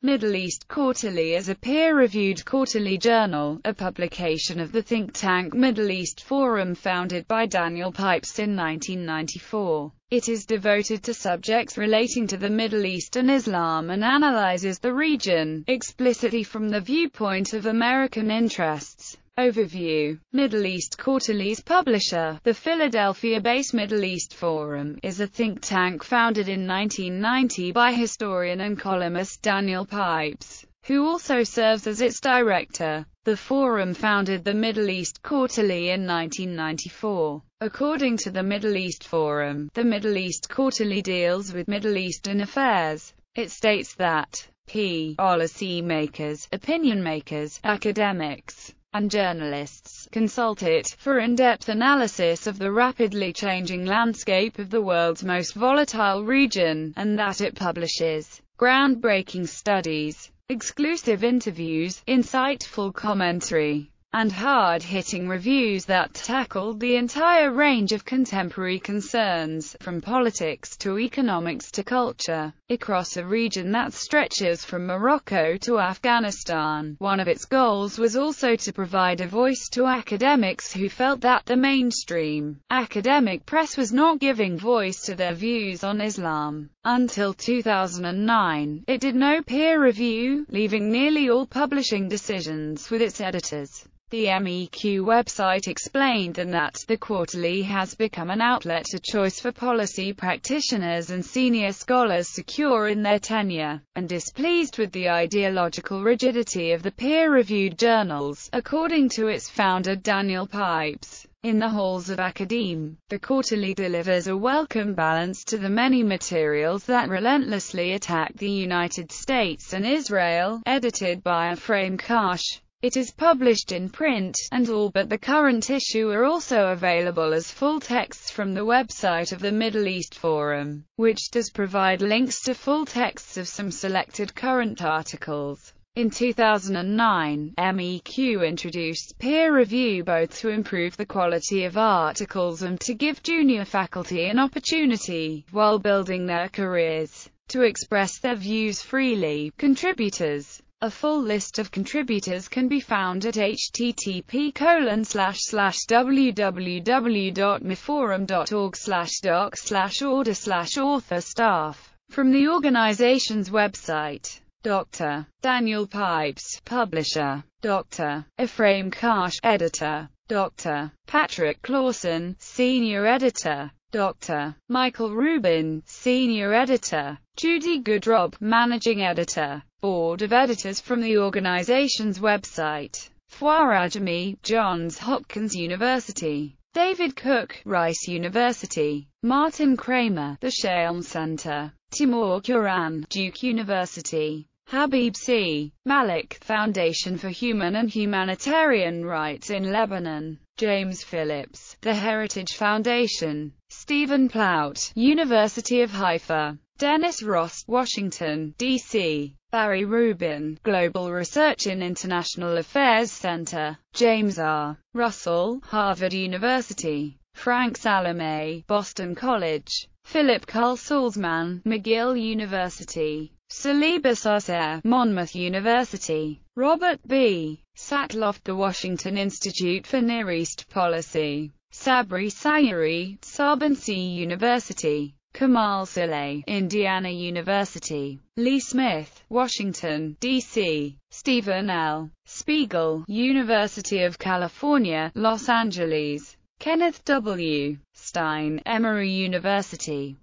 Middle East Quarterly is a peer-reviewed quarterly journal, a publication of the think tank Middle East Forum founded by Daniel Pipes in 1994. It is devoted to subjects relating to the Middle East and Islam and analyzes the region, explicitly from the viewpoint of American interests. Overview Middle East Quarterly's publisher, the Philadelphia-based Middle East Forum, is a think tank founded in 1990 by historian and columnist Daniel Pipes, who also serves as its director. The Forum founded the Middle East Quarterly in 1994. According to the Middle East Forum, the Middle East Quarterly deals with Middle Eastern affairs. It states that P. policy makers, opinion makers, academics, and journalists consult it for in-depth analysis of the rapidly changing landscape of the world's most volatile region, and that it publishes groundbreaking studies, exclusive interviews, insightful commentary, and hard-hitting reviews that tackle the entire range of contemporary concerns, from politics to economics to culture, across a region that stretches from Morocco to Afghanistan. One of its goals was also to provide a voice to academics who felt that the mainstream academic press was not giving voice to their views on Islam. Until 2009, it did no peer review, leaving nearly all publishing decisions with its editors. The MEQ website explained that the quarterly has become an outlet of choice for policy practitioners and senior scholars secure in their tenure, and displeased with the ideological rigidity of the peer-reviewed journals, according to its founder Daniel Pipes. In the halls of academe, the quarterly delivers a welcome balance to the many materials that relentlessly attack the United States and Israel, edited by Ephraim Karsh. It is published in print, and all but the current issue are also available as full texts from the website of the Middle East Forum, which does provide links to full texts of some selected current articles. In 2009, MEQ introduced peer review both to improve the quality of articles and to give junior faculty an opportunity, while building their careers, to express their views freely. Contributors a full list of contributors can be found at http www.meforum.org doc order author staff. From the organization's website. Dr. Daniel Pipes, Publisher. Dr. Ephraim Karsh, Editor. Dr. Patrick Clawson, Senior Editor. Dr. Michael Rubin, Senior Editor. Judy Goodrobb, Managing Editor. Board of Editors from the organization's website. Fouad Ajami, Johns Hopkins University. David Cook, Rice University. Martin Kramer, The Shalem Center. Timur Kuran, Duke University. Habib C. Malik, Foundation for Human and Humanitarian Rights in Lebanon. James Phillips, The Heritage Foundation. Stephen Plaut, University of Haifa. Dennis Ross, Washington, D.C. Barry Rubin, Global Research in International Affairs Center. James R. Russell, Harvard University. Frank Salameh, Boston College. Philip Carl Salzman, McGill University. Saliba Sarsar, Monmouth University. Robert B. Satloff, The Washington Institute for Near East Policy. Sabri Sayari, Sabanci University. Kamal Saleh, Indiana University. Lee Smith, Washington, D.C. Stephen L. Spiegel, University of California, Los Angeles. Kenneth W. Stein, Emory University.